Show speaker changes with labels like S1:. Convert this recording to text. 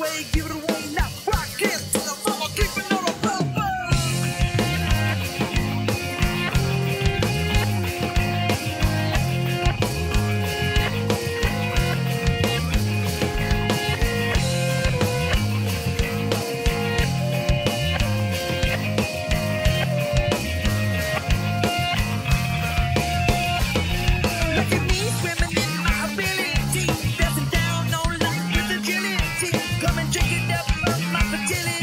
S1: away, give it away. and drink it up, my fertility.